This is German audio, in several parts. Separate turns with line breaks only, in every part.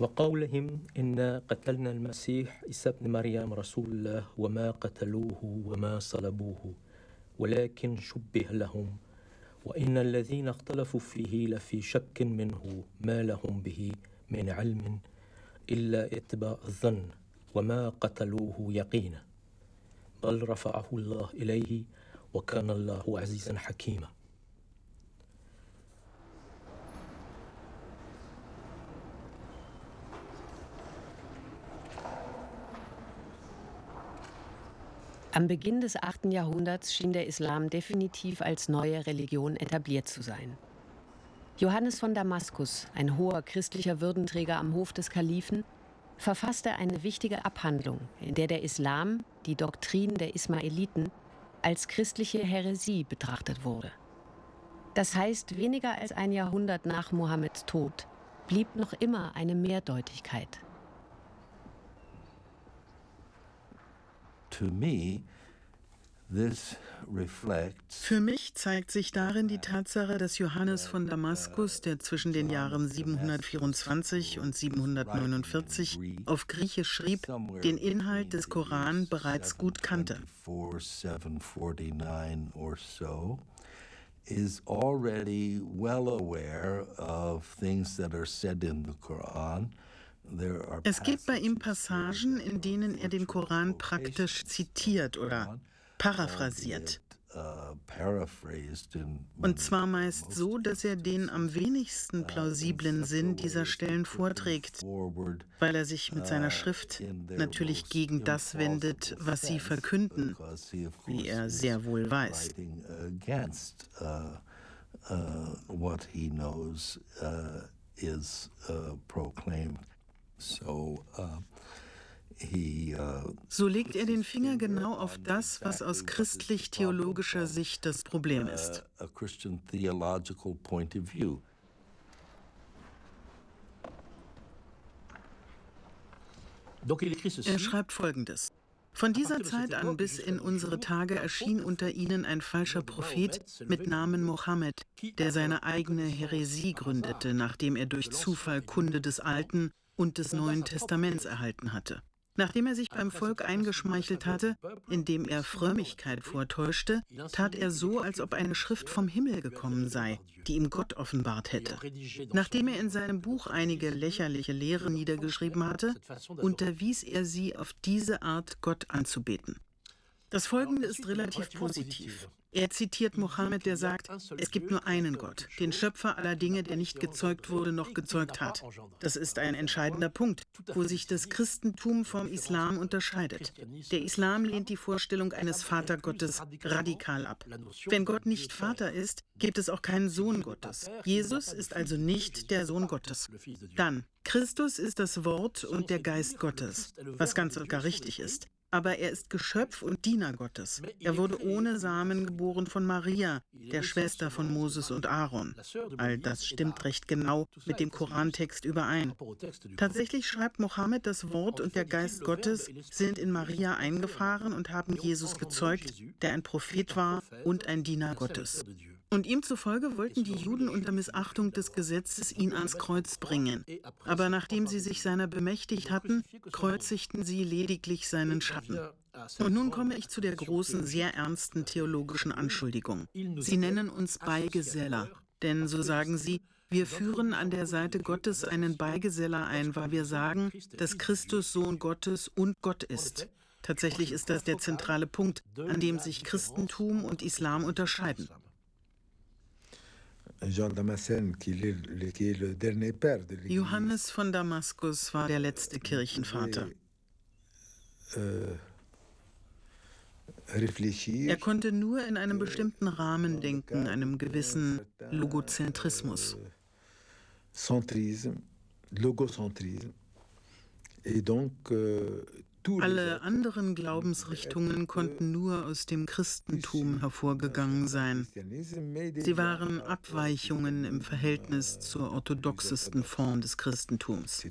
وقولهم إنا قتلنا المسيح عيسى ابن مريم رسول الله وما قتلوه وما صلبوه ولكن شبه لهم وإن الذين اختلفوا فيه لفي شك منه ما لهم به من علم إلا إتباع الظن وما قتلوه يقينا بل رفعه الله إليه وكان الله عزيزا حكيما.
Am Beginn des 8. Jahrhunderts schien der Islam definitiv als neue Religion etabliert zu sein. Johannes von Damaskus, ein hoher christlicher Würdenträger am Hof des Kalifen, verfasste eine wichtige Abhandlung, in der der Islam, die Doktrin der Ismaeliten, als christliche Häresie betrachtet wurde. Das heißt, weniger als ein Jahrhundert nach Mohammeds Tod blieb noch immer eine Mehrdeutigkeit.
To me,
für mich zeigt sich darin die Tatsache, dass Johannes von Damaskus, der zwischen den Jahren 724 und 749 auf Griechisch schrieb, den Inhalt des Koran bereits gut kannte.
is already well aware of things that are said in the Quran.
Es gibt bei ihm Passagen, in denen er den Koran praktisch zitiert oder paraphrasiert. Und zwar meist so, dass er den am wenigsten plausiblen Sinn dieser Stellen vorträgt, weil er sich mit seiner Schrift natürlich gegen das wendet, was sie verkünden, wie er sehr wohl weiß.
So, uh,
Uh, so legt er den Finger genau auf das, was aus christlich-theologischer Sicht das Problem uh, ist. Er schreibt folgendes. Von dieser Zeit an bis in unsere Tage erschien unter ihnen ein falscher Prophet mit Namen Mohammed, der seine eigene Häresie gründete, nachdem er durch Zufall Kunde des Alten und des Neuen Testaments erhalten hatte. Nachdem er sich beim Volk eingeschmeichelt hatte, indem er Frömmigkeit vortäuschte, tat er so, als ob eine Schrift vom Himmel gekommen sei, die ihm Gott offenbart hätte. Nachdem er in seinem Buch einige lächerliche Lehren niedergeschrieben hatte, unterwies er sie auf diese Art Gott anzubeten. Das Folgende ist relativ positiv. Er zitiert Mohammed, der sagt, es gibt nur einen Gott, den Schöpfer aller Dinge, der nicht gezeugt wurde noch gezeugt hat. Das ist ein entscheidender Punkt, wo sich das Christentum vom Islam unterscheidet. Der Islam lehnt die Vorstellung eines Vatergottes radikal ab. Wenn Gott nicht Vater ist, gibt es auch keinen Sohn Gottes. Jesus ist also nicht der Sohn Gottes. Dann, Christus ist das Wort und der Geist Gottes, was ganz und gar richtig ist aber er ist Geschöpf und Diener Gottes. Er wurde ohne Samen geboren von Maria, der Schwester von Moses und Aaron. All das stimmt recht genau mit dem Korantext überein. Tatsächlich schreibt Mohammed, das Wort und der Geist Gottes sind in Maria eingefahren und haben Jesus gezeugt, der ein Prophet war und ein Diener Gottes. Und ihm zufolge wollten die Juden unter Missachtung des Gesetzes ihn ans Kreuz bringen. Aber nachdem sie sich seiner bemächtigt hatten, kreuzigten sie lediglich seinen Schatten. Und nun komme ich zu der großen, sehr ernsten theologischen Anschuldigung. Sie nennen uns Beigeseller. Denn, so sagen sie, wir führen an der Seite Gottes einen Beigeseller ein, weil wir sagen, dass Christus Sohn Gottes und Gott ist. Tatsächlich ist das der zentrale Punkt, an dem sich Christentum und Islam unterscheiden. Johannes von Damaskus war der letzte Kirchenvater. Er konnte nur in einem bestimmten Rahmen denken, einem gewissen Logozentrismus. Logocentrisme. Et donc, euh, alle anderen Glaubensrichtungen konnten nur aus dem Christentum hervorgegangen sein. Sie waren Abweichungen im Verhältnis zur orthodoxesten Form des Christentums.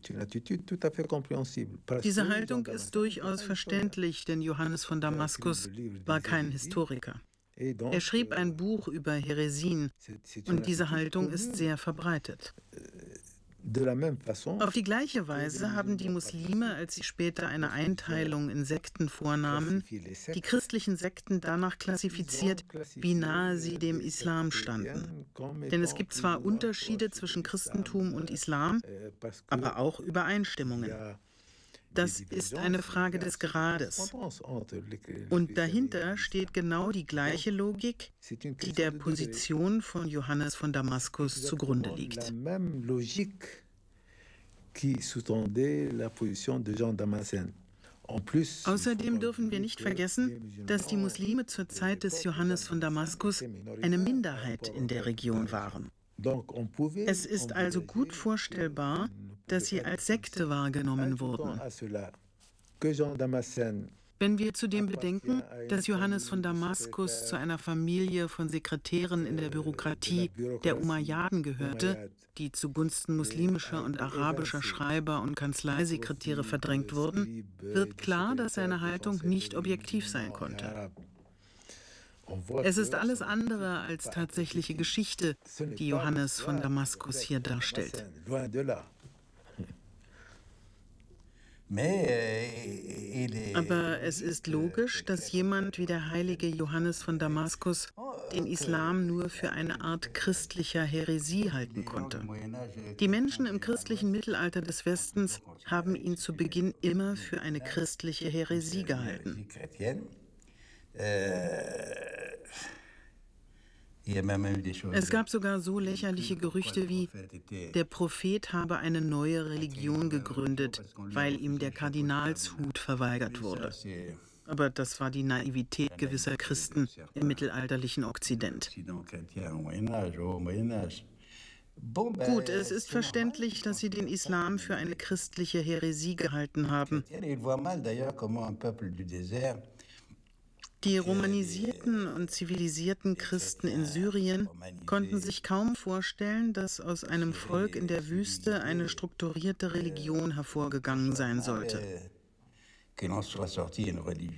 Diese Haltung ist durchaus verständlich, denn Johannes von Damaskus war kein Historiker. Er schrieb ein Buch über Heresien und diese Haltung ist sehr verbreitet. Auf die gleiche Weise haben die Muslime, als sie später eine Einteilung in Sekten vornahmen, die christlichen Sekten danach klassifiziert, wie nahe sie dem Islam standen. Denn es gibt zwar Unterschiede zwischen Christentum und Islam, aber auch Übereinstimmungen. Das ist eine Frage des Grades. Und dahinter steht genau die gleiche Logik, die der Position von Johannes von Damaskus zugrunde liegt. Außerdem dürfen wir nicht vergessen, dass die Muslime zur Zeit des Johannes von Damaskus eine Minderheit in der Region waren. Es ist also gut vorstellbar, dass sie als Sekte wahrgenommen wurden. Wenn wir zudem bedenken, dass Johannes von Damaskus zu einer Familie von Sekretären in der Bürokratie der Umayyaden gehörte, die zugunsten muslimischer und arabischer Schreiber und Kanzleisekretäre verdrängt wurden, wird klar, dass seine Haltung nicht objektiv sein konnte. Es ist alles andere als tatsächliche Geschichte, die Johannes von Damaskus hier darstellt. Aber es ist logisch, dass jemand wie der heilige Johannes von Damaskus den Islam nur für eine Art christlicher Häresie halten konnte. Die Menschen im christlichen Mittelalter des Westens haben ihn zu Beginn immer für eine christliche Häresie gehalten. Es gab sogar so lächerliche Gerüchte wie, der Prophet habe eine neue Religion gegründet, weil ihm der Kardinalshut verweigert wurde. Aber das war die Naivität gewisser Christen im mittelalterlichen Okzident. Gut, es ist verständlich, dass sie den Islam für eine christliche Häresie gehalten haben. Die romanisierten und zivilisierten Christen in Syrien konnten sich kaum vorstellen, dass aus einem Volk in der Wüste eine strukturierte Religion hervorgegangen sein sollte.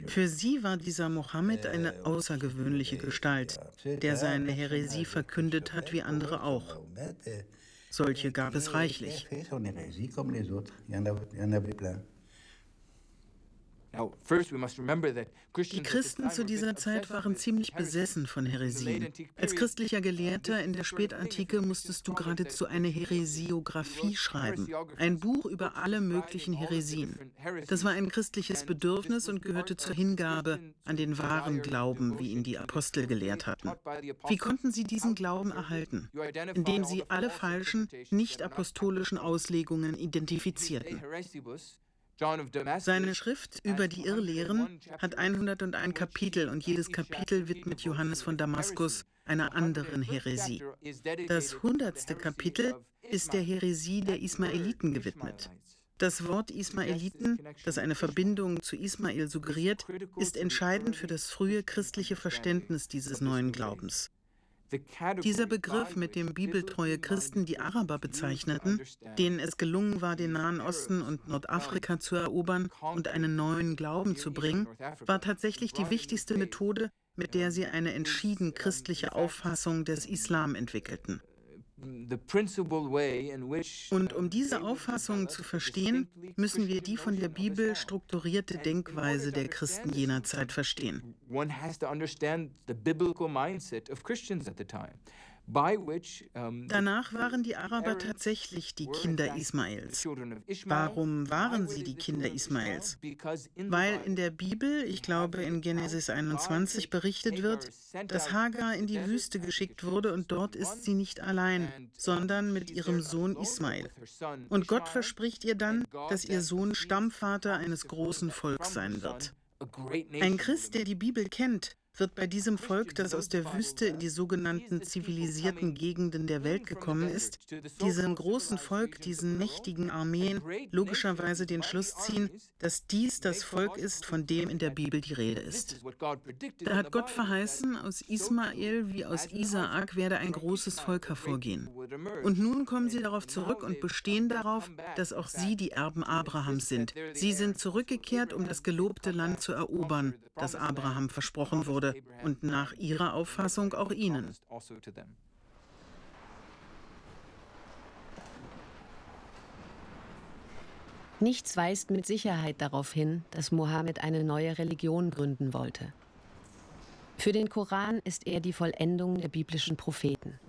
Für sie war dieser Mohammed eine außergewöhnliche Gestalt, der seine Häresie verkündet hat wie andere auch. Solche gab es reichlich. Die Christen zu dieser Zeit waren ziemlich besessen von Heresien. Als christlicher Gelehrter in der Spätantike musstest du geradezu eine Heresiographie schreiben, ein Buch über alle möglichen Heresien. Das war ein christliches Bedürfnis und gehörte zur Hingabe an den wahren Glauben, wie ihn die Apostel gelehrt hatten. Wie konnten sie diesen Glauben erhalten? Indem sie alle falschen, nicht apostolischen Auslegungen identifizierten. Seine Schrift über die Irrlehren hat 101 Kapitel und jedes Kapitel widmet Johannes von Damaskus einer anderen Häresie. Das hundertste Kapitel ist der Häresie der Ismaeliten gewidmet. Das Wort Ismaeliten, das eine Verbindung zu Ismael suggeriert, ist entscheidend für das frühe christliche Verständnis dieses neuen Glaubens. Dieser Begriff, mit dem bibeltreue Christen die Araber bezeichneten, denen es gelungen war, den Nahen Osten und Nordafrika zu erobern und einen neuen Glauben zu bringen, war tatsächlich die wichtigste Methode, mit der sie eine entschieden christliche Auffassung des Islam entwickelten. Und um diese Auffassung zu verstehen, müssen wir die von der Bibel strukturierte Denkweise der Christen jener Zeit verstehen. Danach waren die Araber tatsächlich die Kinder Ismaels. Warum waren sie die Kinder Ismaels? Weil in der Bibel, ich glaube in Genesis 21 berichtet wird, dass Hagar in die Wüste geschickt wurde und dort ist sie nicht allein, sondern mit ihrem Sohn Ismael. Und Gott verspricht ihr dann, dass ihr Sohn Stammvater eines großen Volks sein wird. Ein Christ, der die Bibel kennt, wird bei diesem Volk, das aus der Wüste in die sogenannten zivilisierten Gegenden der Welt gekommen ist, diesem großen Volk, diesen mächtigen Armeen, logischerweise den Schluss ziehen, dass dies das Volk ist, von dem in der Bibel die Rede ist. Da hat Gott verheißen, aus Ismael wie aus Isaak werde ein großes Volk hervorgehen. Und nun kommen sie darauf zurück und bestehen darauf, dass auch sie die Erben Abrahams sind. Sie sind zurückgekehrt, um das gelobte Land zu erobern, das Abraham versprochen wurde und nach ihrer Auffassung auch ihnen.
Nichts weist mit Sicherheit darauf hin, dass Mohammed eine neue Religion gründen wollte. Für den Koran ist er die Vollendung der biblischen Propheten.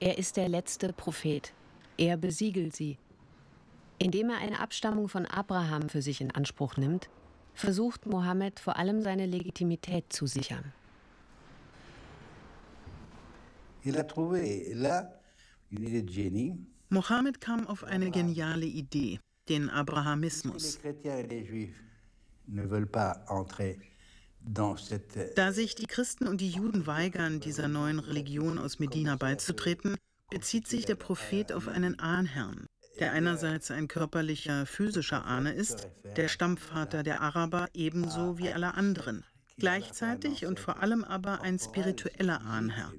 Er ist der letzte Prophet. Er besiegelt sie. Indem er eine Abstammung von Abraham für sich in Anspruch nimmt, versucht Mohammed vor allem seine Legitimität zu sichern.
Mohammed kam auf eine geniale Idee, den Abrahamismus. Da sich die Christen und die Juden weigern, dieser neuen Religion aus Medina beizutreten, bezieht sich der Prophet auf einen Ahnherrn, der einerseits ein körperlicher, physischer Ahne ist, der Stammvater der Araber ebenso wie aller anderen, gleichzeitig und vor allem aber ein spiritueller Ahnherr.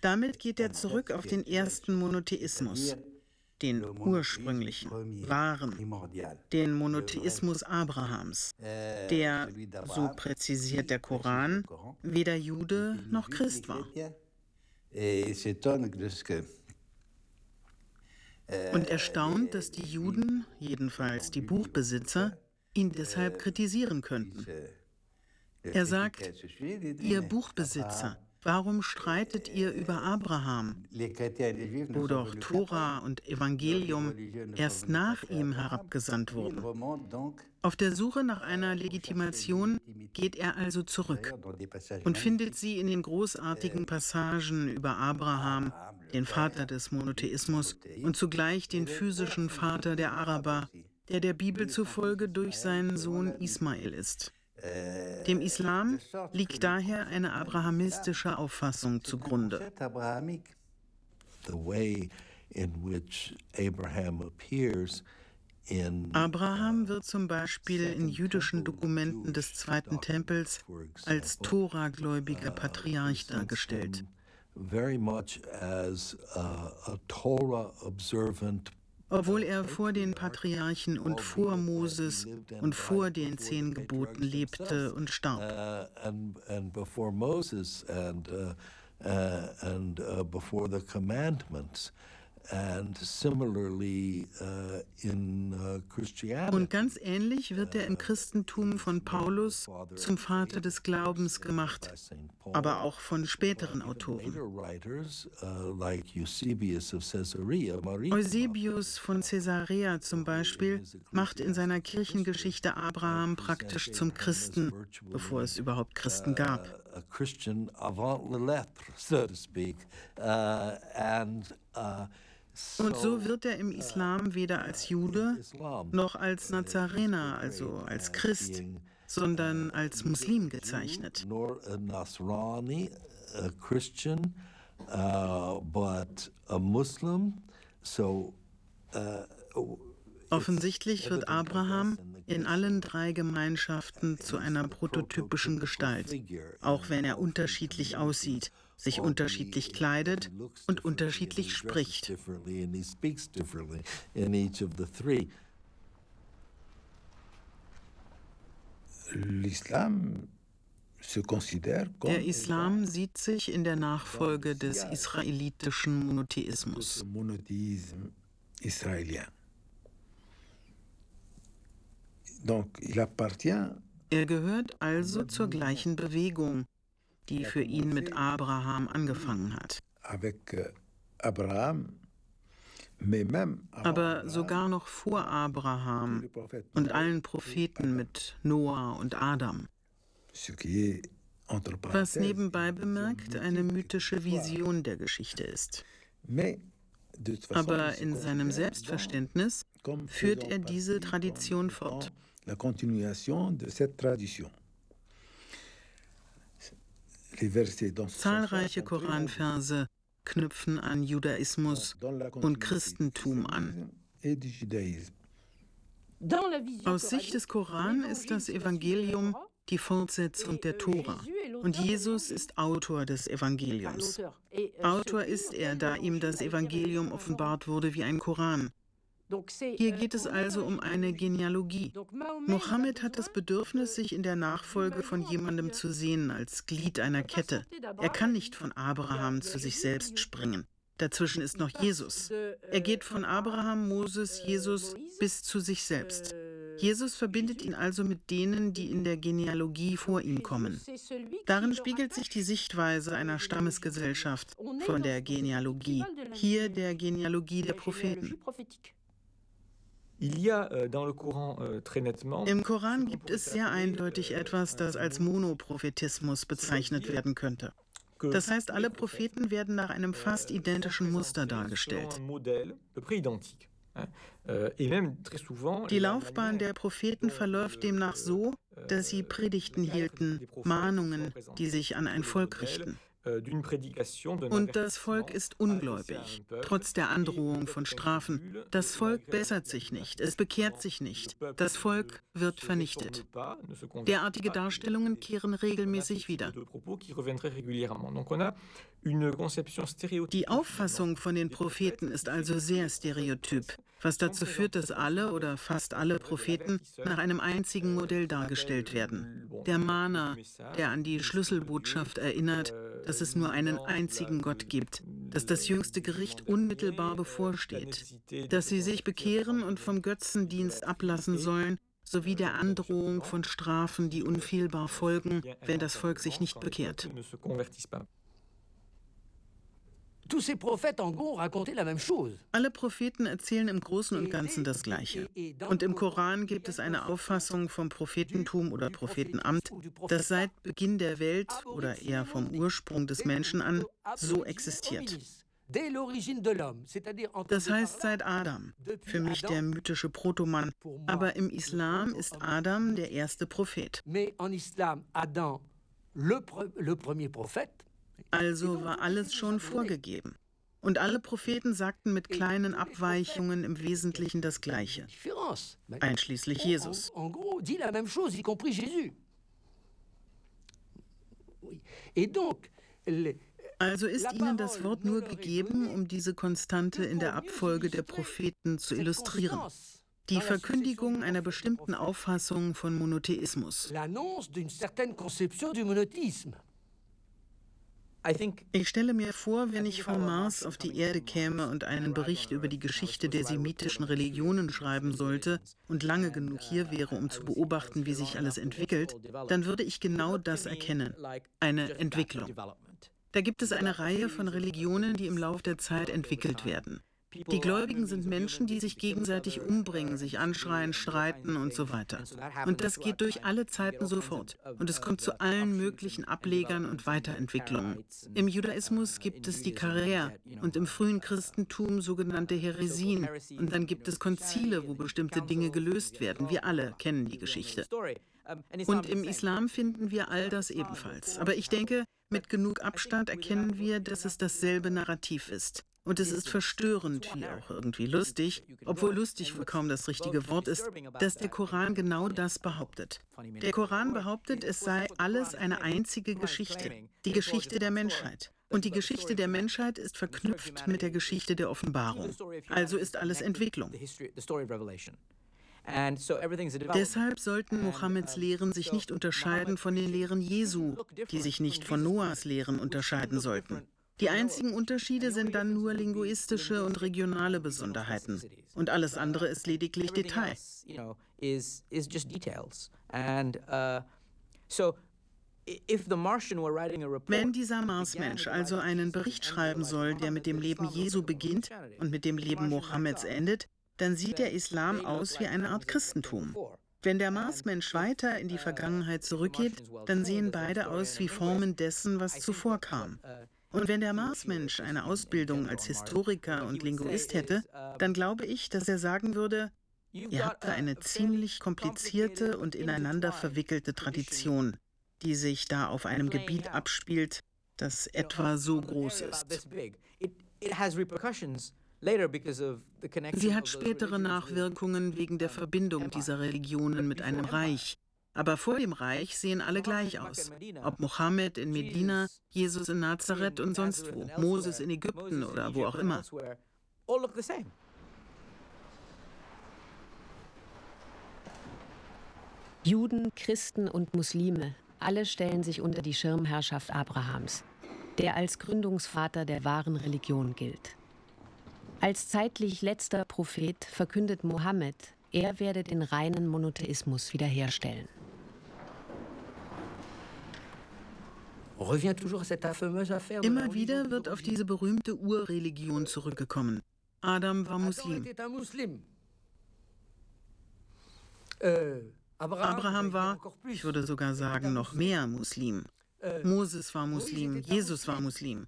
Damit geht er zurück auf den ersten Monotheismus, den ursprünglichen, wahren, den Monotheismus Abrahams, der, so präzisiert der Koran, weder Jude noch Christ war. Und erstaunt, dass die Juden, jedenfalls die Buchbesitzer, ihn deshalb kritisieren könnten. Er sagt, ihr Buchbesitzer, Warum streitet ihr über Abraham, wo doch Tora und Evangelium erst nach ihm herabgesandt wurden? Auf der Suche nach einer Legitimation geht er also zurück und findet sie in den großartigen Passagen über Abraham, den Vater des Monotheismus und zugleich den physischen Vater der Araber, der der Bibel zufolge durch seinen Sohn Ismael ist. Dem Islam liegt daher eine abrahamistische Auffassung zugrunde. Abraham wird zum Beispiel in jüdischen Dokumenten des Zweiten Tempels als Tora-gläubiger Patriarch dargestellt. Very much as a, a Torah-observant obwohl er vor den Patriarchen und vor Moses und vor den zehn Geboten lebte und starb. and uh, before the commandments. And uh, in, uh, Christianity, Und ganz ähnlich wird er im Christentum von Paulus zum Vater des Glaubens gemacht, aber auch von späteren Autoren. Eusebius von Caesarea zum Beispiel macht in seiner Kirchengeschichte Abraham praktisch zum Christen, bevor es überhaupt Christen gab. A Christian avant la lettre, so to speak. Uh, and uh, und so wird er im Islam weder als Jude noch als Nazarener, also als Christ, sondern als Muslim gezeichnet. Offensichtlich wird Abraham in allen drei Gemeinschaften zu einer prototypischen Gestalt, auch wenn er unterschiedlich aussieht sich unterschiedlich kleidet und unterschiedlich spricht. Der Islam sieht sich in der Nachfolge des israelitischen Monotheismus. Er gehört also zur gleichen Bewegung, die für ihn mit Abraham angefangen hat. Euh, Aber sogar noch vor Abraham und allen Propheten mit Noah und Adam. Was nebenbei bemerkt eine mythische Vision der Geschichte ist. Aber in seinem Selbstverständnis führt er diese Tradition fort. Zahlreiche Koranverse knüpfen an Judaismus und Christentum an. Aus Sicht des Koran ist das Evangelium die Fortsetzung der Tora. Und Jesus ist Autor des Evangeliums. Autor ist er, da ihm das Evangelium offenbart wurde wie ein Koran. Hier geht es also um eine Genealogie. Mohammed hat das Bedürfnis, sich in der Nachfolge von jemandem zu sehen als Glied einer Kette. Er kann nicht von Abraham zu sich selbst springen. Dazwischen ist noch Jesus. Er geht von Abraham, Moses, Jesus bis zu sich selbst. Jesus verbindet ihn also mit denen, die in der Genealogie vor ihm kommen. Darin spiegelt sich die Sichtweise einer Stammesgesellschaft von der Genealogie, hier der Genealogie der Propheten.
Euh, euh,
Im Koran gibt es sehr eindeutig etwas, das als Monoprophetismus bezeichnet werden könnte. Das heißt, alle Propheten werden nach einem fast identischen Muster dargestellt. Euh, die Laufbahn der Propheten verläuft demnach so, dass sie Predigten hielten, Mahnungen, die sich an ein Volk richten. Äh, Und das Volk ist ungläubig, trotz der Androhung von Strafen. Das Volk bessert sich nicht, es bekehrt sich nicht. Das Volk wird vernichtet. Derartige Darstellungen kehren regelmäßig wieder. Die Auffassung von den Propheten ist also sehr stereotyp, was dazu führt, dass alle oder fast alle Propheten nach einem einzigen Modell dargestellt werden. Der Mahner, der an die Schlüsselbotschaft erinnert, dass es nur einen einzigen Gott gibt, dass das jüngste Gericht unmittelbar bevorsteht, dass sie sich bekehren und vom Götzendienst ablassen sollen, sowie der Androhung von Strafen, die unfehlbar folgen, wenn das Volk sich nicht bekehrt. Alle Propheten erzählen im Großen und Ganzen das Gleiche. Und im Koran gibt es eine Auffassung vom Prophetentum oder Prophetenamt, das seit Beginn der Welt oder eher vom Ursprung des Menschen an so existiert. Das heißt seit Adam, für mich der mythische Protomann. Aber im Islam ist Adam der erste Prophet. Also war alles schon vorgegeben. Und alle Propheten sagten mit kleinen Abweichungen im Wesentlichen das Gleiche, einschließlich Jesus. Also ist ihnen das Wort nur gegeben, um diese Konstante in der Abfolge der Propheten zu illustrieren. Die Verkündigung einer bestimmten Auffassung von Monotheismus. Ich stelle mir vor, wenn ich vom Mars auf die Erde käme und einen Bericht über die Geschichte der semitischen Religionen schreiben sollte und lange genug hier wäre, um zu beobachten, wie sich alles entwickelt, dann würde ich genau das erkennen. Eine Entwicklung. Da gibt es eine Reihe von Religionen, die im Lauf der Zeit entwickelt werden. Die Gläubigen sind Menschen, die sich gegenseitig umbringen, sich anschreien, streiten und so weiter. Und das geht durch alle Zeiten sofort. Und es kommt zu allen möglichen Ablegern und Weiterentwicklungen. Im Judaismus gibt es die Karriere und im frühen Christentum sogenannte Heresien. Und dann gibt es Konzile, wo bestimmte Dinge gelöst werden. Wir alle kennen die Geschichte. Und im Islam finden wir all das ebenfalls. Aber ich denke, mit genug Abstand erkennen wir, dass es dasselbe Narrativ ist. Und es ist verstörend, wie auch irgendwie lustig, obwohl lustig wohl kaum das richtige Wort ist, dass der Koran genau das behauptet. Der Koran behauptet, es sei alles eine einzige Geschichte, die Geschichte der Menschheit. Und die Geschichte der Menschheit ist verknüpft mit der Geschichte der Offenbarung. Also ist alles Entwicklung. Deshalb sollten Mohammeds Lehren sich nicht unterscheiden von den Lehren Jesu, die sich nicht von Noahs Lehren unterscheiden sollten. Die einzigen Unterschiede sind dann nur linguistische und regionale Besonderheiten. Und alles andere ist lediglich Detail. Wenn dieser Marsmensch also einen Bericht schreiben soll, der mit dem Leben Jesu beginnt und mit dem Leben Mohammeds endet, dann sieht der Islam aus wie eine Art Christentum. Wenn der Marsmensch weiter in die Vergangenheit zurückgeht, dann sehen beide aus wie Formen dessen, was zuvor kam. Und wenn der Marsmensch eine Ausbildung als Historiker und Linguist hätte, dann glaube ich, dass er sagen würde, ihr habt da eine ziemlich komplizierte und ineinander verwickelte Tradition, die sich da auf einem Gebiet abspielt, das etwa so groß ist. Sie hat spätere Nachwirkungen wegen der Verbindung dieser Religionen mit einem Reich, aber vor dem Reich sehen alle gleich aus. Ob Mohammed in Medina, Jesus in Nazareth und sonst wo, Moses in Ägypten oder wo auch immer.
Juden, Christen und Muslime, alle stellen sich unter die Schirmherrschaft Abrahams. der als Gründungsvater der wahren Religion gilt. Als zeitlich letzter Prophet verkündet Mohammed, er werde den reinen Monotheismus wiederherstellen.
Immer wieder wird auf diese berühmte Urreligion zurückgekommen. Adam war Muslim. Euh, Abraham war, ich würde sogar sagen, noch mehr Muslim. Euh, Moses war Muslim, Jesus war Muslim.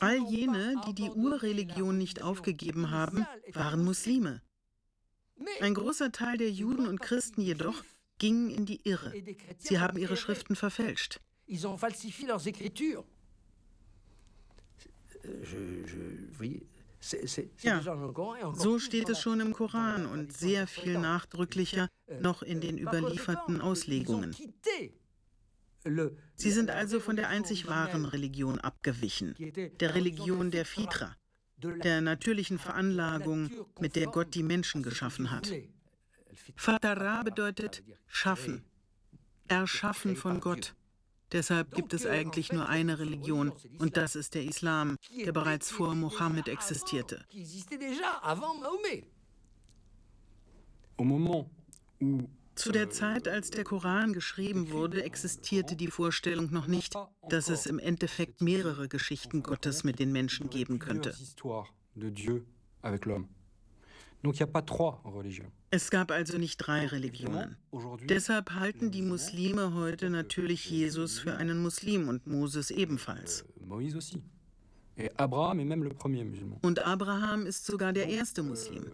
All jene, die die Urreligion nicht aufgegeben haben, waren Muslime. Ein großer Teil der Juden und Christen jedoch gingen in die Irre. Sie haben ihre Schriften verfälscht. Ils ont falsifié leurs écritures. Je, je, ja, so steht es schon im Koran und sehr viel nachdrücklicher euh, noch in den überlieferten Auslegungen. Sie sind also von der einzig wahren Religion abgewichen, der Religion der Fitra, der natürlichen Veranlagung, mit der Gott die Menschen geschaffen hat. Fatara bedeutet schaffen, erschaffen von Gott. Deshalb gibt es eigentlich nur eine Religion und das ist der Islam, der bereits vor Mohammed existierte. Zu der Zeit, als der Koran geschrieben wurde, existierte die Vorstellung noch nicht, dass es im Endeffekt mehrere Geschichten Gottes mit den Menschen geben könnte. Es gab also nicht drei Religionen. Deshalb halten die Muslime heute natürlich Jesus für einen Muslim und Moses ebenfalls. Und Abraham ist sogar der erste Muslim.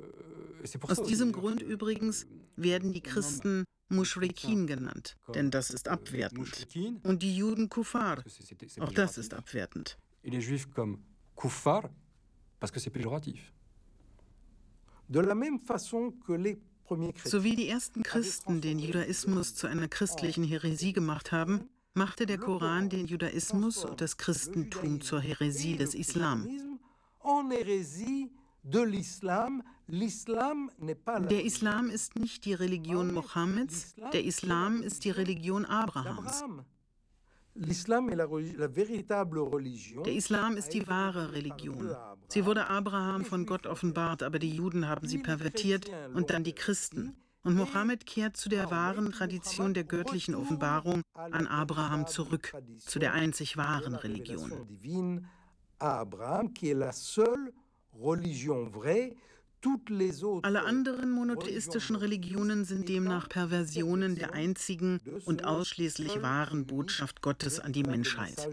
Aus diesem Grund übrigens werden die Christen Mushrikin genannt, denn das ist abwertend. Und die Juden Kufar, auch das ist abwertend. So wie die ersten Christen den Judaismus zu einer christlichen Häresie gemacht haben, machte der Koran den Judaismus und das Christentum zur Häresie des Islam. Der Islam ist nicht die Religion Mohammeds, der Islam ist die Religion Abrahams. Der Islam ist die wahre Religion. Sie wurde Abraham von Gott offenbart, aber die Juden haben sie pervertiert und dann die Christen. Und Mohammed kehrt zu der wahren Tradition der göttlichen Offenbarung an Abraham zurück, zu der einzig wahren Religion. Abraham, qui est la seule alle anderen monotheistischen Religionen sind demnach Perversionen der einzigen und ausschließlich wahren Botschaft Gottes an die Menschheit.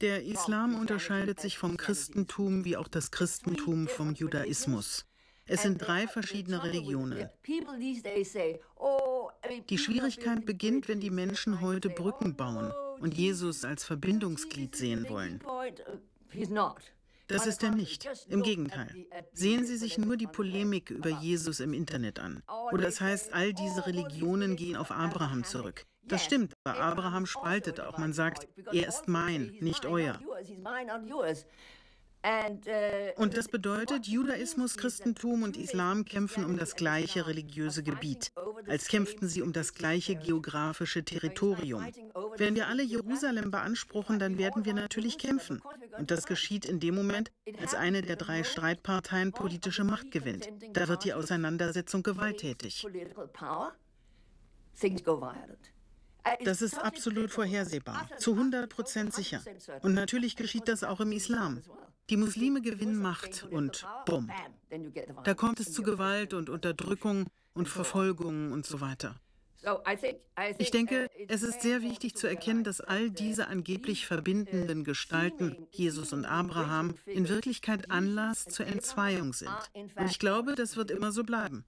Der Islam unterscheidet sich vom Christentum wie auch das Christentum vom Judaismus. Es sind drei verschiedene Religionen. Die Schwierigkeit beginnt, wenn die Menschen heute Brücken bauen und Jesus als Verbindungsglied sehen wollen. Das ist er nicht. Im Gegenteil. Sehen Sie sich nur die Polemik über Jesus im Internet an. Oder es heißt, all diese Religionen gehen auf Abraham zurück. Das stimmt, aber Abraham spaltet auch. Man sagt, er ist mein, nicht euer. Uh, und das bedeutet, Judaismus, Christentum und Islam kämpfen um das gleiche religiöse Gebiet, als kämpften sie um das gleiche geografische Territorium. Wenn wir alle Jerusalem beanspruchen, dann werden wir natürlich kämpfen. Und das geschieht in dem Moment, als eine der drei Streitparteien politische Macht gewinnt. Da wird die Auseinandersetzung gewalttätig. Das ist absolut vorhersehbar, zu 100 Prozent sicher. Und natürlich geschieht das auch im Islam. Die Muslime gewinnen Macht und bumm. Da kommt es zu Gewalt und Unterdrückung und Verfolgung und so weiter. Ich denke, es ist sehr wichtig zu erkennen, dass all diese angeblich verbindenden Gestalten, Jesus und Abraham, in Wirklichkeit Anlass zur Entzweiung sind. Und ich glaube, das wird immer so bleiben.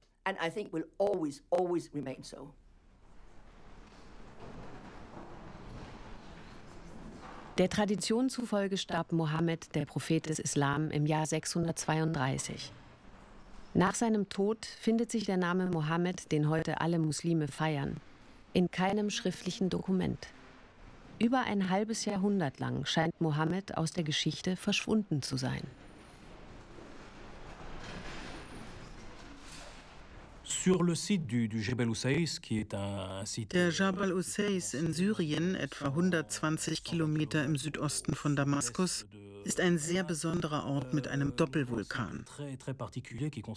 Der Tradition zufolge starb Mohammed, der Prophet des Islam, im Jahr 632. Nach seinem Tod findet sich der Name Mohammed, den heute alle Muslime feiern, in keinem schriftlichen Dokument. Über ein halbes Jahrhundert lang scheint Mohammed aus der Geschichte verschwunden zu sein.
Der Jabal Usais in Syrien, etwa 120 Kilometer im Südosten von Damaskus, ist ein sehr besonderer Ort mit einem Doppelvulkan.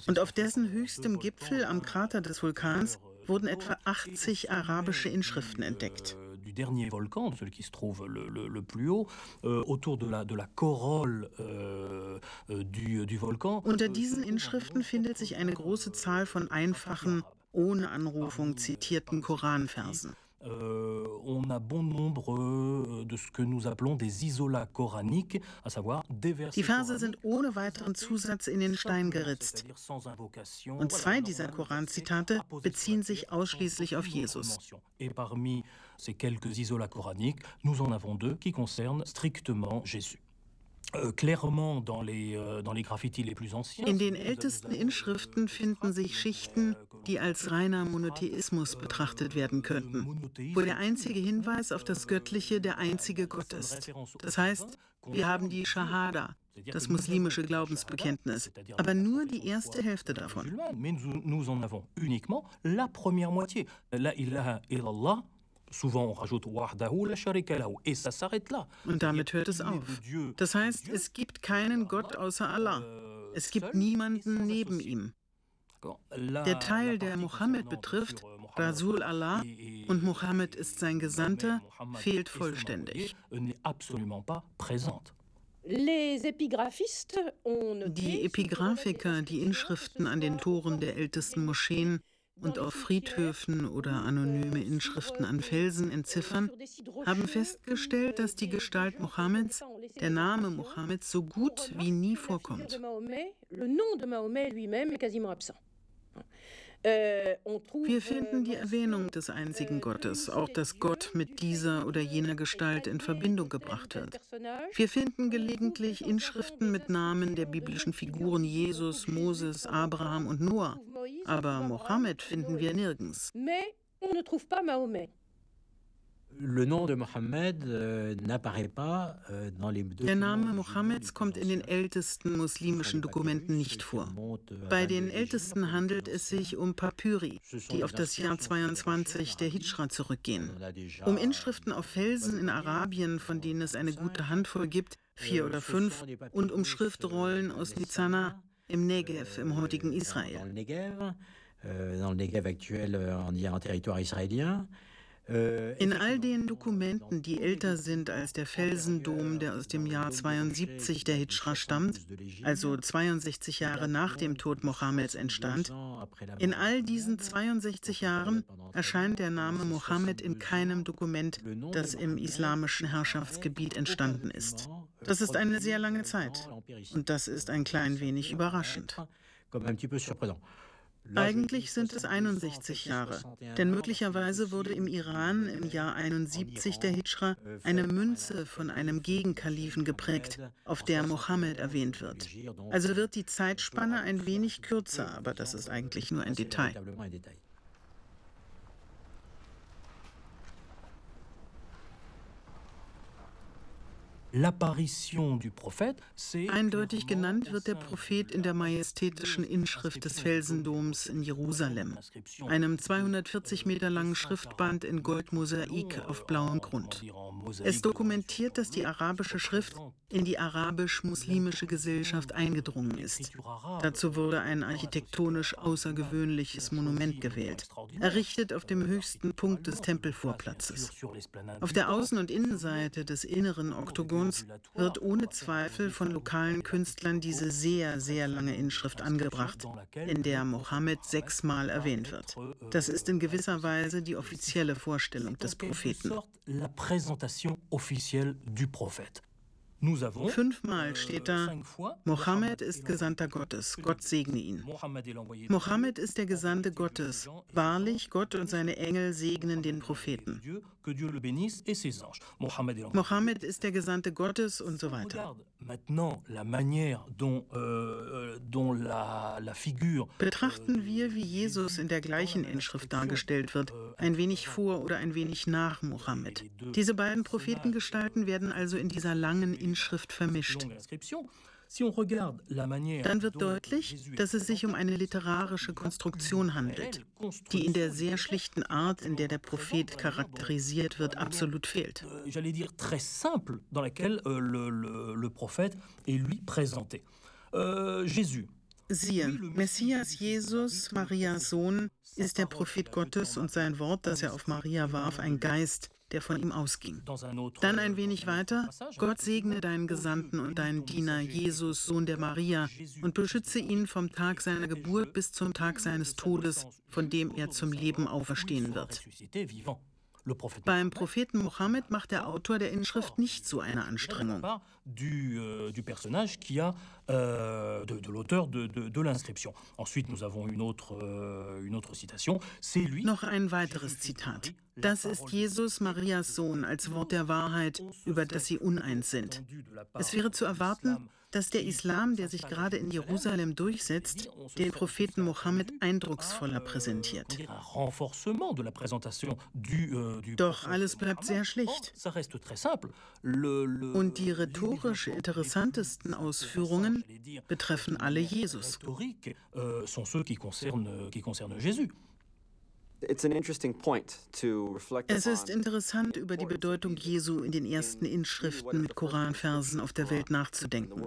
Und auf dessen höchstem Gipfel am Krater des Vulkans wurden etwa 80 arabische Inschriften entdeckt.
Du dernier volcan, celui qui se trouve le, le, le plus haut, euh, autour de la, de la corolle euh, euh du, du Volcan.
Unter diesen Inschriften findet sich eine große Zahl von einfachen, ohne Anrufung zitierten Koranversen.
Euh, on a bon nombre euh, de ce que nous appelons des isolats coraniques, à savoir des versets
Die Verse sind ohne weiteren Zusatz in den Stein geritzt. Und zwei dieser Koranzitate beziehen sich ausschließlich auf Jesus.
Et parmi ces quelques isolats coraniques, nous en avons deux qui concernent strictement Jésus. Euh,
euh, In den ältesten Inschriften finden sich Schichten, die als reiner Monotheismus betrachtet werden könnten, wo der einzige Hinweis auf das Göttliche der einzige Gott ist. Das heißt, wir haben die Shahada, das muslimische Glaubensbekenntnis, aber nur die erste Hälfte davon.
Nous en avons uniquement la première moitié. La ilaha illallah Souvent on rajoute wahdahu la sharika lahu. Et ça s'arrête là.
Und damit hört es auf. Das heißt, es gibt keinen Gott außer Allah. Euh, es gibt niemanden neben ihm. Der Teil, der Mohammed betrifft, Rasul Allah und Mohammed ist sein Gesandter, fehlt vollständig. Die Epigraphiker, die Inschriften an den Toren der ältesten Moscheen, und auf Friedhöfen oder anonyme Inschriften an Felsen entziffern, haben festgestellt, dass die Gestalt Mohammeds, der Name Mohammeds, so gut wie nie vorkommt. Äh, Wir finden die Erwähnung des einzigen Gottes, auch dass Gott mit dieser oder jener Gestalt in Verbindung gebracht wird. Wir finden gelegentlich Inschriften mit Namen der biblischen Figuren Jesus, Moses, Abraham und Noah, aber Mohammed finden wir nirgends.
Le nom de Mohammed euh, n'apparaît pas euh, dans les
Der Name Mohammeds kommt in den ältesten muslimischen Dokumenten nicht vor. Bei den ältesten handelt es sich um Papyri, die auf das Jahr 22 der Hijra zurückgehen. Um Inschriften auf Felsen in Arabien, von denen es eine gute Handvoll gibt, vier oder fünf, und um Schriftrollen aus Nizana im Negev, im heutigen Israel.
Euh, dans le Negev actuel en territoire israélien.
Äh, In all den Dokumenten, die älter sind als der Felsendom, der aus dem Jahr 72 der Hijra stammt, also 62 Jahre nach dem Tod Mohammeds entstand, in all diesen 62 Jahren erscheint der Name Mohammed in keinem Dokument, das im islamischen Herrschaftsgebiet entstanden ist. Das ist eine sehr lange Zeit und das ist ein klein wenig überraschend. Eigentlich sind es 61 Jahre, denn möglicherweise wurde im Iran im Jahr 71 der Hijra eine Münze von einem Gegenkalifen geprägt, auf der Mohammed erwähnt wird. Also wird die Zeitspanne ein wenig kürzer, aber das ist eigentlich nur ein Detail. Eindeutig genannt wird der Prophet in der majestätischen Inschrift des Felsendoms in Jerusalem, einem 240 Meter langen Schriftband in Goldmosaik auf blauem Grund. Es dokumentiert, dass die arabische Schrift in die arabisch-muslimische Gesellschaft eingedrungen ist. Dazu wurde ein architektonisch außergewöhnliches Monument gewählt, errichtet auf dem höchsten Punkt des Tempelvorplatzes. Auf der Außen- und Innenseite des inneren Oktogons wird ohne Zweifel von lokalen Künstlern diese sehr, sehr lange Inschrift angebracht, in der Mohammed sechsmal erwähnt wird. Das ist in gewisser Weise die offizielle Vorstellung des Propheten. Fünfmal steht da, Mohammed ist Gesandter Gottes, Gott segne ihn. Mohammed ist der Gesandte Gottes. Wahrlich, Gott und seine Engel segnen den Propheten. Mohammed ist der Gesandte Gottes und so weiter. Euh, euh, Betrachten wir, wie Jesus in der gleichen Inschrift dargestellt wird, ein wenig vor oder ein wenig nach Mohammed. Diese beiden Prophetengestalten werden also in dieser langen Inschrift vermischt. Dann wird deutlich, dass es sich um eine literarische Konstruktion handelt, die in der sehr schlichten Art, in der der Prophet charakterisiert wird, absolut fehlt. Siehe, Messias Jesus, Marias Sohn, ist der Prophet Gottes und sein Wort, das er auf Maria warf, ein Geist, der von ihm ausging. Dann ein wenig weiter, Gott segne deinen Gesandten und deinen Diener, Jesus, Sohn der Maria, und beschütze ihn vom Tag seiner Geburt bis zum Tag seines Todes, von dem er zum Leben auferstehen wird. Beim Propheten Mohammed macht der Autor der Inschrift nicht so eine Anstrengung.
Du, du personnage qui a, euh, de, de l'auteur de, de, de l'inscription. Ensuite, nous avons une autre, euh, une autre citation. C'est lui.
Noch ein weiteres Zitat. Das ist Jesus, Marias Sohn, als Wort der Wahrheit, über das sie uneins sind. Es wäre zu erwarten, dass der Islam, der sich gerade in Jerusalem durchsetzt, den Propheten Mohammed eindrucksvoller präsentiert. Doch alles bleibt sehr schlicht. Und die rhetorisch interessantesten Ausführungen betreffen alle Jesus. Es ist interessant, über die Bedeutung Jesu in den ersten Inschriften mit Koranversen auf der Welt nachzudenken.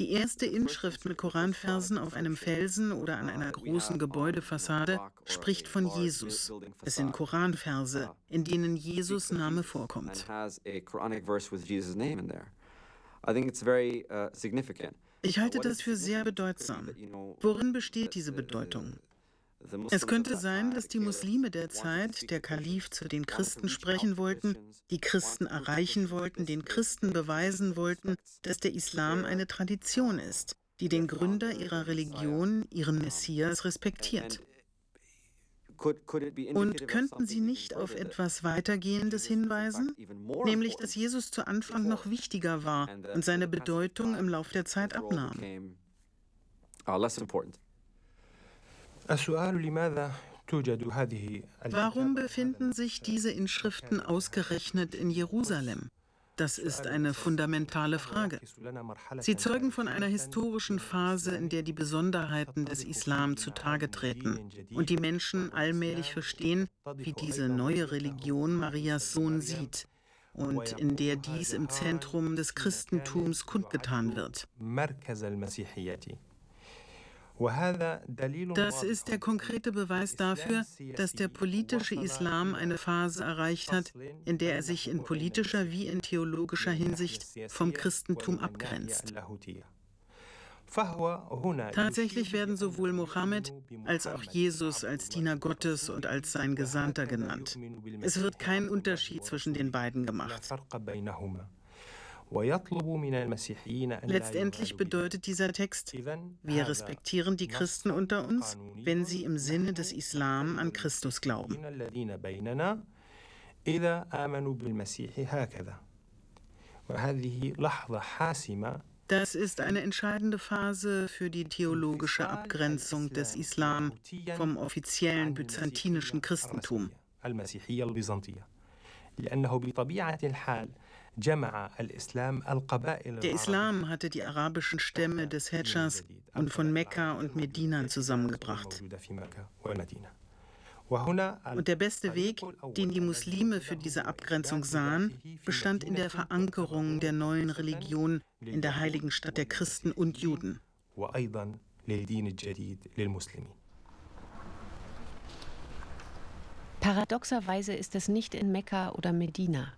Die erste Inschrift mit Koranversen auf einem Felsen oder an einer großen Gebäudefassade spricht von Jesus. Es sind Koranverse, in denen Jesus Name vorkommt. Ich halte das für sehr bedeutsam. Worin besteht diese Bedeutung? Es könnte sein, dass die Muslime der Zeit, der Kalif zu den Christen sprechen wollten, die Christen erreichen wollten, den Christen beweisen wollten, dass der Islam eine Tradition ist, die den Gründer ihrer Religion, ihren Messias, respektiert. Und könnten Sie nicht auf etwas Weitergehendes hinweisen? Nämlich, dass Jesus zu Anfang noch wichtiger war und seine Bedeutung im Lauf der Zeit abnahm. Warum befinden sich diese Inschriften ausgerechnet in Jerusalem? Das ist eine fundamentale Frage. Sie zeugen von einer historischen Phase, in der die Besonderheiten des Islam zutage treten und die Menschen allmählich verstehen, wie diese neue Religion Marias Sohn sieht und in der dies im Zentrum des Christentums kundgetan wird. Das ist der konkrete Beweis dafür, dass der politische Islam eine Phase erreicht hat, in der er sich in politischer wie in theologischer Hinsicht vom Christentum abgrenzt. Tatsächlich werden sowohl Mohammed als auch Jesus als Diener Gottes und als sein Gesandter genannt. Es wird kein Unterschied zwischen den beiden gemacht. Letztendlich bedeutet dieser Text, wir respektieren die Christen unter uns, wenn sie im Sinne des Islam an Christus glauben. Das ist eine entscheidende Phase für die theologische Abgrenzung des Islam vom offiziellen byzantinischen Christentum. Der Islam hatte die arabischen Stämme des Hedschas und von Mekka und Medina zusammengebracht. Und der beste Weg, den die Muslime für diese Abgrenzung sahen, bestand in der Verankerung der neuen Religion in der heiligen Stadt der Christen und Juden.
Paradoxerweise ist es nicht in Mekka oder Medina.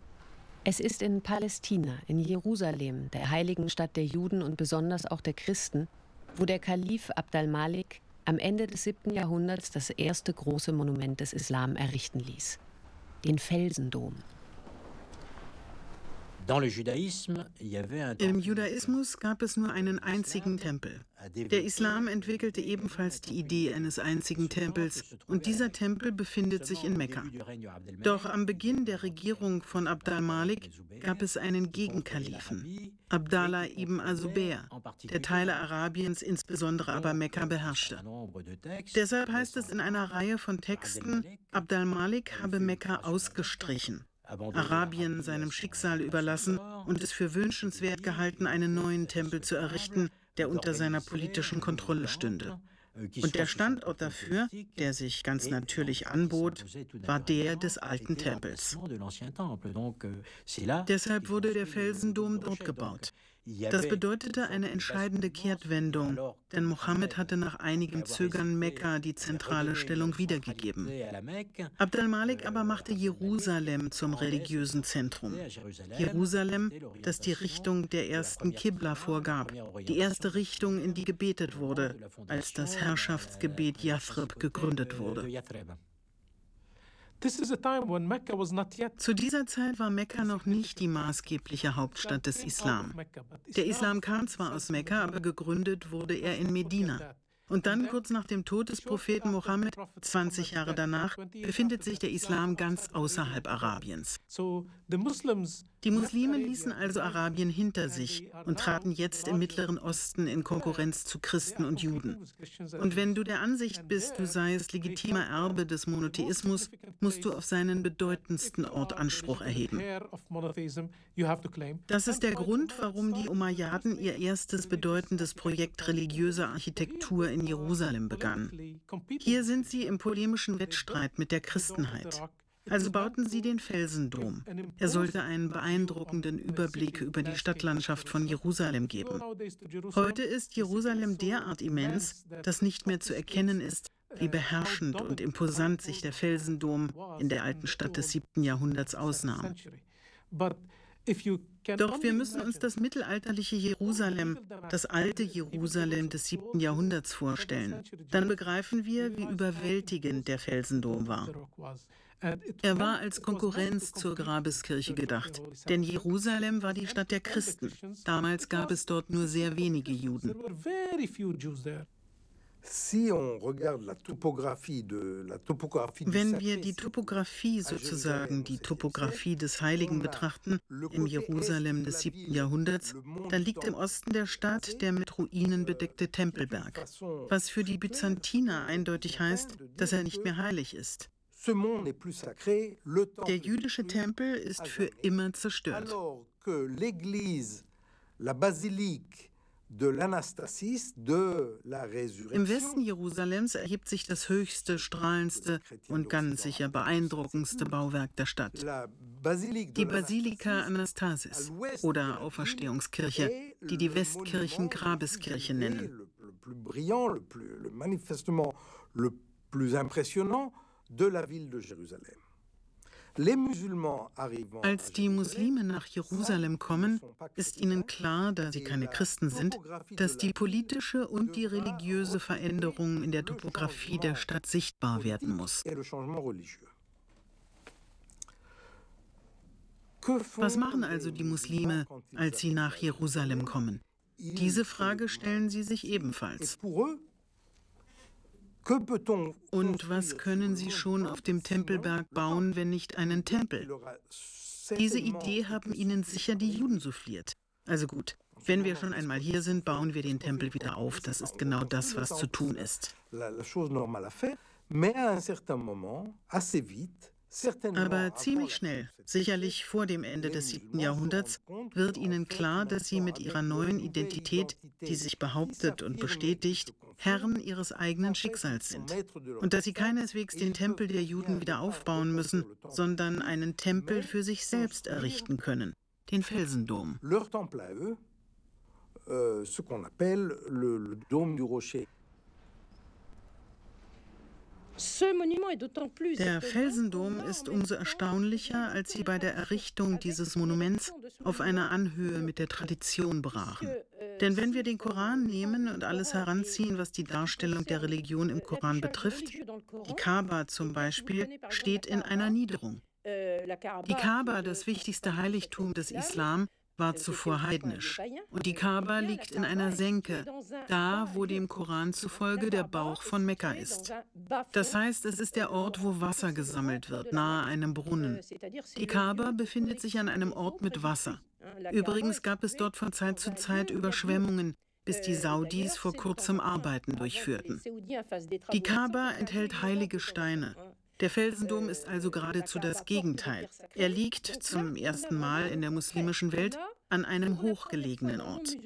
Es ist in Palästina, in Jerusalem, der heiligen Stadt der Juden und besonders auch der Christen, wo der Kalif Abd al-Malik am Ende des 7. Jahrhunderts das erste große Monument des Islam errichten ließ, den Felsendom.
Im Judaismus gab es nur einen einzigen Tempel. Der Islam entwickelte ebenfalls die Idee eines einzigen Tempels und dieser Tempel befindet sich in Mekka. Doch am Beginn der Regierung von Abd al-Malik gab es einen Gegenkalifen, Abdallah ibn Azubair, der Teile Arabiens, insbesondere aber Mekka beherrschte. Deshalb heißt es in einer Reihe von Texten, Abd al-Malik habe Mekka ausgestrichen Arabien seinem Schicksal überlassen und es für wünschenswert gehalten, einen neuen Tempel zu errichten, der unter seiner politischen Kontrolle stünde. Und der Standort dafür, der sich ganz natürlich anbot, war der des alten Tempels. Deshalb wurde der Felsendom dort gebaut. Das bedeutete eine entscheidende Kehrtwendung, denn Mohammed hatte nach einigem Zögern Mekka die zentrale Stellung wiedergegeben. Abd al-Malik aber machte Jerusalem zum religiösen Zentrum. Jerusalem, das die Richtung der ersten Kibla vorgab, die erste Richtung, in die gebetet wurde, als das Herrschaftsgebet Yathrib gegründet wurde. Zu dieser Zeit war Mekka noch nicht die maßgebliche Hauptstadt des Islam. Der Islam kam zwar aus Mekka, aber gegründet wurde er in Medina. Und dann, kurz nach dem Tod des Propheten Mohammed, 20 Jahre danach, befindet sich der Islam ganz außerhalb Arabiens. Die Muslime ließen also Arabien hinter sich und traten jetzt im Mittleren Osten in Konkurrenz zu Christen und Juden. Und wenn du der Ansicht bist, du seiest legitimer Erbe des Monotheismus, musst du auf seinen bedeutendsten Ort Anspruch erheben. Das ist der Grund, warum die Umayyaden ihr erstes bedeutendes Projekt religiöser Architektur in Jerusalem begannen. Hier sind sie im polemischen Wettstreit mit der Christenheit. Also bauten sie den Felsendom. Er sollte einen beeindruckenden Überblick über die Stadtlandschaft von Jerusalem geben. Heute ist Jerusalem derart immens, dass nicht mehr zu erkennen ist, wie beherrschend und imposant sich der Felsendom in der alten Stadt des 7. Jahrhunderts ausnahm. Doch wir müssen uns das mittelalterliche Jerusalem, das alte Jerusalem des 7. Jahrhunderts vorstellen. Dann begreifen wir, wie überwältigend der Felsendom war. Er war als Konkurrenz zur Grabeskirche gedacht, denn Jerusalem war die Stadt der Christen. Damals gab es dort nur sehr wenige Juden. Wenn wir die Topographie sozusagen, die Topographie des Heiligen betrachten, im Jerusalem des 7. Jahrhunderts, dann liegt im Osten der Stadt der mit Ruinen bedeckte Tempelberg, was für die Byzantiner eindeutig heißt, dass er nicht mehr heilig ist. Der jüdische Tempel ist für immer zerstört. Im Westen Jerusalems erhebt sich das höchste, strahlendste und ganz sicher beeindruckendste Bauwerk der Stadt. Die Basilika Anastasis oder Auferstehungskirche, die die Westkirchen Grabeskirche nennen. De la ville de Jérusalem. Als die Muslime nach Jerusalem kommen, ist ihnen klar, da sie keine Christen sind, dass die politische und die religiöse Veränderung in der Topographie der Stadt sichtbar werden muss. Was machen also die Muslime, als sie nach Jerusalem kommen? Diese Frage stellen sie sich ebenfalls. Und was können sie schon auf dem Tempelberg bauen, wenn nicht einen Tempel? Diese Idee haben ihnen sicher die Juden souffliert. Also gut, wenn wir schon einmal hier sind, bauen wir den Tempel wieder auf. Das ist genau das, was zu tun ist. Mais à un certain moment, assez vite, aber ziemlich schnell, sicherlich vor dem Ende des 7. Jahrhunderts, wird ihnen klar, dass sie mit ihrer neuen Identität, die sich behauptet und bestätigt, Herren ihres eigenen Schicksals sind. Und dass sie keineswegs den Tempel der Juden wieder aufbauen müssen, sondern einen Tempel für sich selbst errichten können, den Felsendom. Euh, ce qu'on appelle le, le dôme du rocher. Der Felsendom ist umso erstaunlicher, als sie bei der Errichtung dieses Monuments auf einer Anhöhe mit der Tradition brachen. Denn wenn wir den Koran nehmen und alles heranziehen, was die Darstellung der Religion im Koran betrifft, die Kaaba zum Beispiel steht in einer Niederung. Die Kaaba, das wichtigste Heiligtum des Islam, war zuvor heidnisch. Und die Kaaba liegt in einer Senke, da wo dem Koran zufolge der Bauch von Mekka ist. Das heißt, es ist der Ort, wo Wasser gesammelt wird, nahe einem Brunnen. Die Kaaba befindet sich an einem Ort mit Wasser. Übrigens gab es dort von Zeit zu Zeit Überschwemmungen, bis die Saudis vor kurzem Arbeiten durchführten. Die Kaaba enthält heilige Steine. Der Felsendom ist also geradezu das Gegenteil. Er liegt zum ersten Mal in der muslimischen Welt an einem hochgelegenen Ort.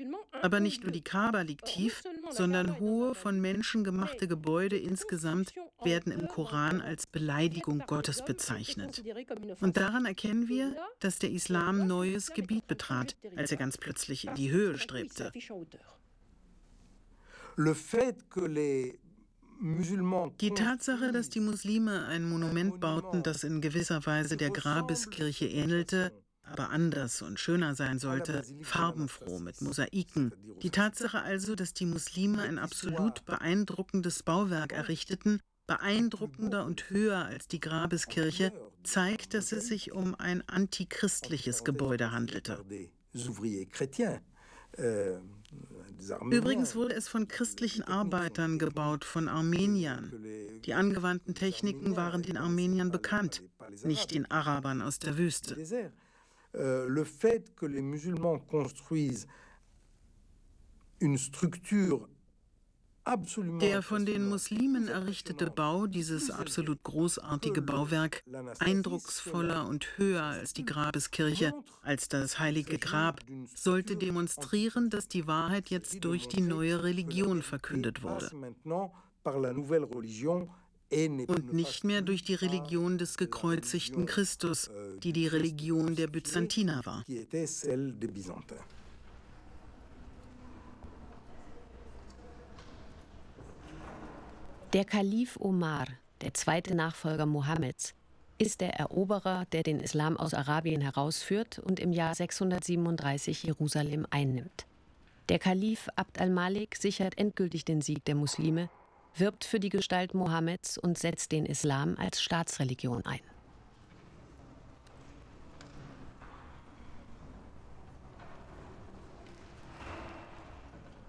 Aber nicht nur die Kaaba liegt tief, sondern hohe, von Menschen gemachte Gebäude insgesamt werden im Koran als Beleidigung Gottes bezeichnet. Und daran erkennen wir, dass der Islam neues Gebiet betrat, als er ganz plötzlich in die Höhe strebte.
Le fait que les
die Tatsache, dass die Muslime ein Monument bauten, das in gewisser Weise der Grabeskirche ähnelte, aber anders und schöner sein sollte, farbenfroh mit Mosaiken. Die Tatsache also, dass die Muslime ein absolut beeindruckendes Bauwerk errichteten, beeindruckender und höher als die Grabeskirche, zeigt, dass es sich um ein antichristliches Gebäude handelte. Übrigens wurde es von christlichen Arbeitern gebaut, von Armeniern. Die angewandten Techniken waren den Armeniern bekannt, nicht den Arabern aus der Wüste.
Le fait que les musulmans construisent une structure
der von den Muslimen errichtete Bau, dieses absolut großartige Bauwerk, eindrucksvoller und höher als die Grabeskirche, als das heilige Grab, sollte demonstrieren, dass die Wahrheit jetzt durch die neue Religion verkündet wurde. Und nicht mehr durch die Religion des gekreuzigten Christus, die die Religion der Byzantiner war.
Der Kalif Omar, der zweite Nachfolger Mohammeds, ist der Eroberer, der den Islam aus Arabien herausführt und im Jahr 637 Jerusalem einnimmt. Der Kalif Abd al-Malik sichert endgültig den Sieg der Muslime, wirbt für die Gestalt Mohammeds und setzt den Islam als Staatsreligion ein.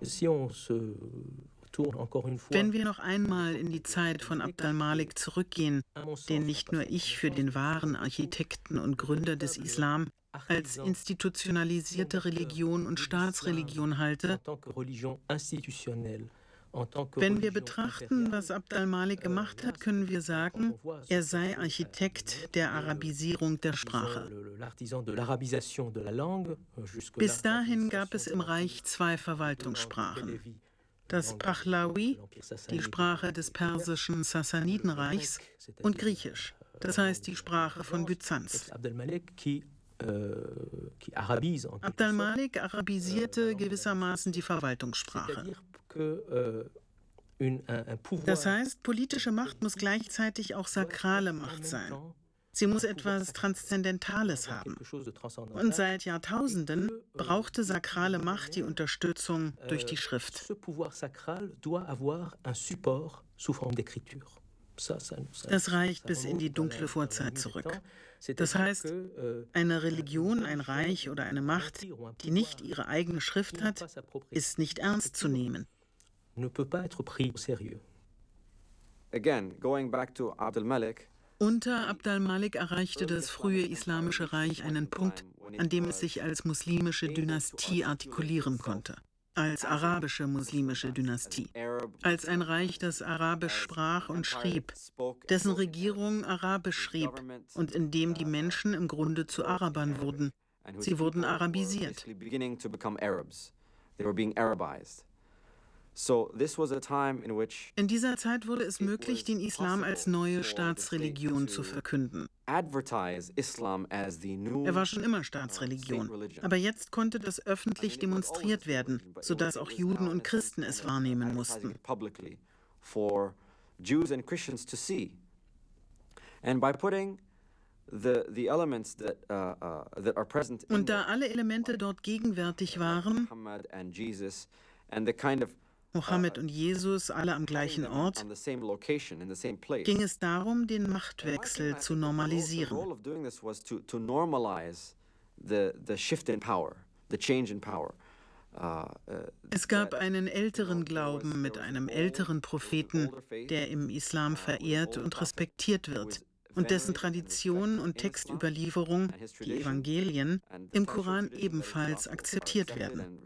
Si on se
wenn wir noch einmal in die Zeit von Abd al-Malik zurückgehen, den nicht nur ich für den wahren Architekten und Gründer des Islam als institutionalisierte Religion und Staatsreligion halte, wenn wir betrachten, was Abd al-Malik gemacht hat, können wir sagen, er sei Architekt der Arabisierung der Sprache. Bis dahin gab es im Reich zwei Verwaltungssprachen das Pahlavi, die Sprache des persischen Sassanidenreichs, und Griechisch, das heißt die Sprache von Byzanz. Abd al-Malik arabisierte gewissermaßen die Verwaltungssprache. Das heißt, politische Macht muss gleichzeitig auch sakrale Macht sein. Sie muss etwas Transzendentales haben. Und seit Jahrtausenden brauchte sakrale Macht die Unterstützung durch die Schrift. Das reicht bis in die dunkle Vorzeit zurück. Das heißt, eine Religion, ein Reich oder eine Macht, die nicht ihre eigene Schrift hat, ist nicht ernst zu nehmen.
Again, going back to Abd al-Malik,
unter Abd al-Malik erreichte das frühe Islamische Reich einen Punkt, an dem es sich als muslimische Dynastie artikulieren konnte. Als arabische muslimische Dynastie. Als ein Reich, das Arabisch sprach und schrieb, dessen Regierung Arabisch schrieb und in dem die Menschen im Grunde zu Arabern wurden. Sie wurden arabisiert. In dieser Zeit wurde es möglich, den Islam als neue Staatsreligion zu verkünden. Er war schon immer Staatsreligion, aber jetzt konnte das öffentlich demonstriert werden, sodass auch Juden und Christen es wahrnehmen mussten. Und da alle Elemente dort gegenwärtig waren, Mohammed und Jesus alle am gleichen Ort, ging es darum, den Machtwechsel zu normalisieren. Uh, uh, es gab einen älteren Glauben mit einem älteren Propheten, der im Islam verehrt und respektiert wird. Und dessen Tradition und Textüberlieferung, die Evangelien, im Koran ebenfalls akzeptiert werden.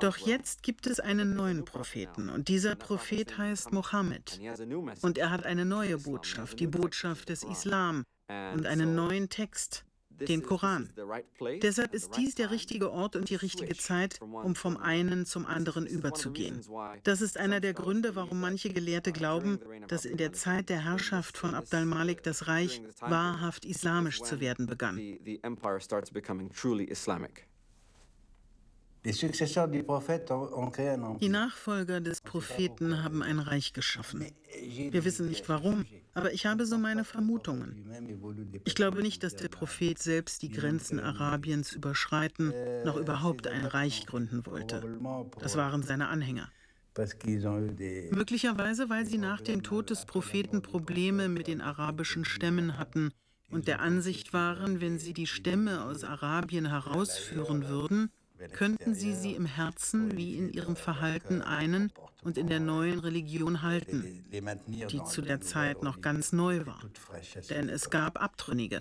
Doch jetzt gibt es einen neuen Propheten und dieser Prophet heißt Mohammed und er hat eine neue Botschaft, die Botschaft des Islam und einen neuen Text, den Koran. Deshalb ist dies der richtige Ort und die richtige Zeit, um vom einen zum anderen überzugehen. Das ist einer der Gründe, warum manche Gelehrte glauben, dass in der Zeit der Herrschaft von Abd al-Malik das Reich wahrhaft islamisch zu werden begann. Die Nachfolger des Propheten haben ein Reich geschaffen. Wir wissen nicht warum, aber ich habe so meine Vermutungen. Ich glaube nicht, dass der Prophet selbst die Grenzen Arabiens überschreiten, noch überhaupt ein Reich gründen wollte. Das waren seine Anhänger. Möglicherweise, weil sie nach dem Tod des Propheten Probleme mit den arabischen Stämmen hatten und der Ansicht waren, wenn sie die Stämme aus Arabien herausführen würden, könnten sie sie im Herzen wie in ihrem Verhalten einen und in der neuen Religion halten, die zu der Zeit noch ganz neu war. Denn es gab Abtrünnige.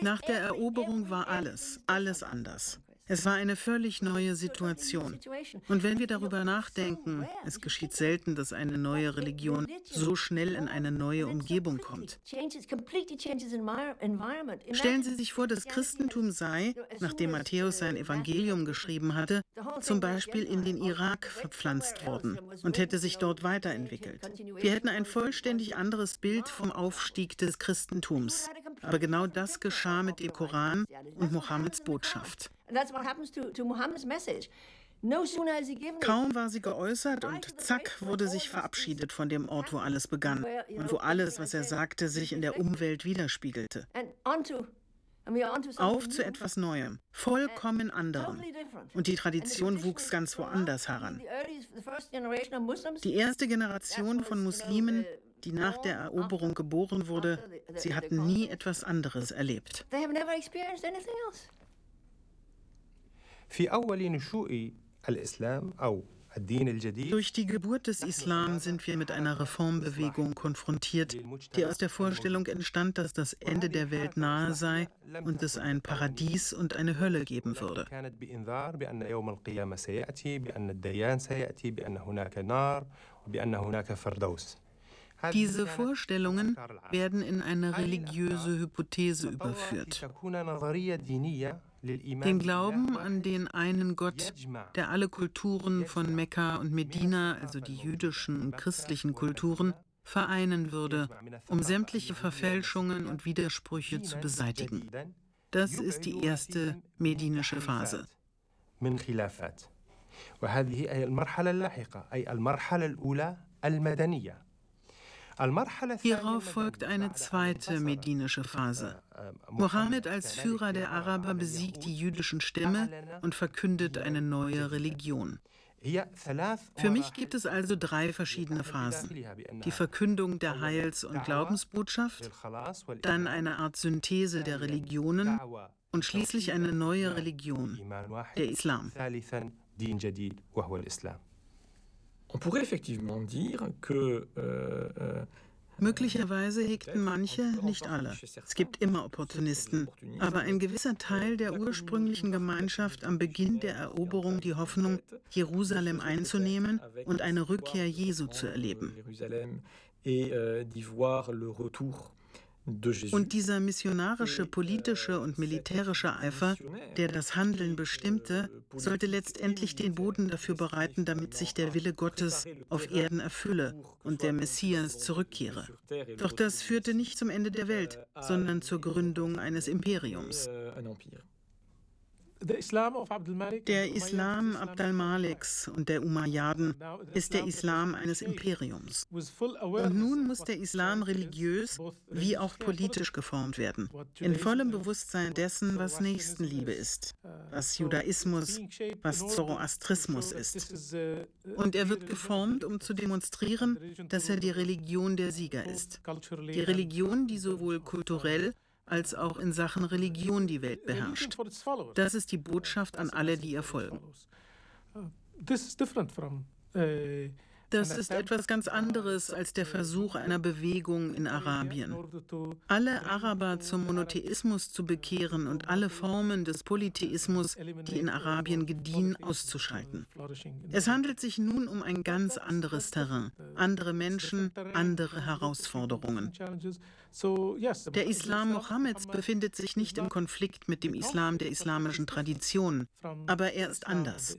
Nach der Eroberung war alles, alles anders. Es war eine völlig neue Situation. Und wenn wir darüber nachdenken, es geschieht selten, dass eine neue Religion so schnell in eine neue Umgebung kommt. Stellen Sie sich vor, das Christentum sei, nachdem Matthäus sein Evangelium geschrieben hatte, zum Beispiel in den Irak verpflanzt worden und hätte sich dort weiterentwickelt. Wir hätten ein vollständig anderes Bild vom Aufstieg des Christentums. Aber genau das geschah mit dem Koran und Mohammeds Botschaft. Kaum war sie geäußert und zack wurde sich verabschiedet von dem Ort, wo alles begann und wo alles, was er sagte, sich in der Umwelt widerspiegelte. Auf zu etwas Neuem, vollkommen anderem. Und die Tradition wuchs ganz woanders heran. Die erste Generation von Muslimen die nach der Eroberung geboren wurde, sie hatten nie etwas anderes erlebt. Durch die Geburt des Islam sind wir mit einer Reformbewegung konfrontiert, die aus der Vorstellung entstand, dass das Ende der Welt nahe sei und es ein Paradies und eine Hölle geben würde. Diese Vorstellungen werden in eine religiöse Hypothese überführt. Den Glauben an den einen Gott, der alle Kulturen von Mekka und Medina, also die jüdischen und christlichen Kulturen, vereinen würde, um sämtliche Verfälschungen und Widersprüche zu beseitigen. Das ist die erste medinische Phase. وهذه هي المرحلة اللاحقة أي المرحلة الأولى المدنية Hierauf folgt eine zweite medinische Phase. Mohammed als Führer der Araber besiegt die jüdischen Stämme und verkündet eine neue Religion. Für mich gibt es also drei verschiedene Phasen. Die Verkündung der Heils- und Glaubensbotschaft, dann eine Art Synthese der Religionen und schließlich eine neue Religion, der Islam.
On pourrait effectivement dire que euh, euh,
Möglicherweise hegten manche, nicht alle. Es gibt immer Opportunisten. Aber ein gewisser Teil der ursprünglichen Gemeinschaft am Beginn der Eroberung die Hoffnung, Jerusalem einzunehmen und eine Rückkehr Jesu zu erleben. Und dieser missionarische, politische und militärische Eifer, der das Handeln bestimmte, sollte letztendlich den Boden dafür bereiten, damit sich der Wille Gottes auf Erden erfülle und der Messias zurückkehre. Doch das führte nicht zum Ende der Welt, sondern zur Gründung eines Imperiums. Der Islam Abd al-Maliks und der Umayyaden ist der Islam eines Imperiums. Und nun muss der Islam religiös wie auch politisch geformt werden, in vollem Bewusstsein dessen, was Nächstenliebe ist, was Judaismus, was Zoroastrismus ist. Und er wird geformt, um zu demonstrieren, dass er die Religion der Sieger ist. Die Religion, die sowohl kulturell als auch in Sachen Religion die Welt beherrscht. Das ist die Botschaft an alle, die ihr folgen. Das ist etwas ganz anderes als der Versuch einer Bewegung in Arabien. Alle Araber zum Monotheismus zu bekehren und alle Formen des Polytheismus, die in Arabien gediehen, auszuschalten. Es handelt sich nun um ein ganz anderes Terrain, andere Menschen, andere Herausforderungen. Der Islam Mohammeds befindet sich nicht im Konflikt mit dem Islam der islamischen Tradition, aber er ist anders.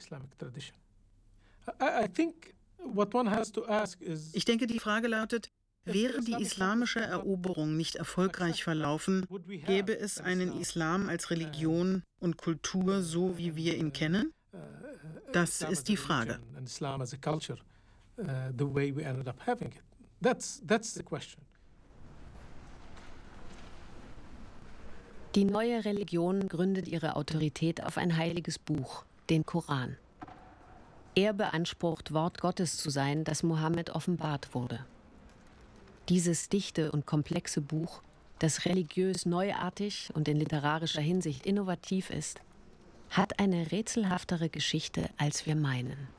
Ich denke, die Frage lautet, Wäre die islamische Eroberung nicht erfolgreich verlaufen, gäbe es einen Islam als Religion und Kultur so, wie wir ihn kennen? Das ist die Frage.
Die neue Religion gründet ihre Autorität auf ein heiliges Buch, den Koran. Er beansprucht, Wort Gottes zu sein, das Mohammed offenbart wurde. Dieses dichte und komplexe Buch, das religiös neuartig und in literarischer Hinsicht innovativ ist, hat eine rätselhaftere Geschichte, als wir meinen.